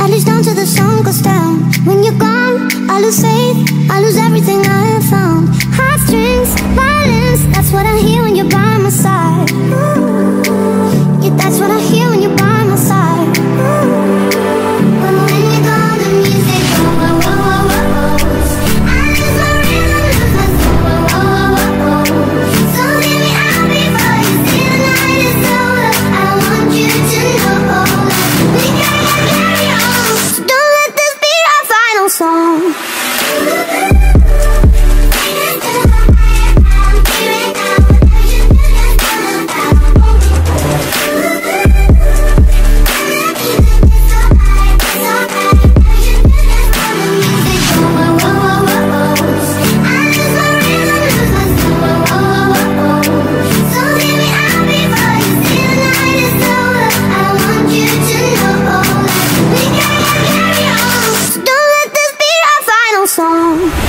I lose down to the song goes down When you calm, I lose faith. I lose everything I song.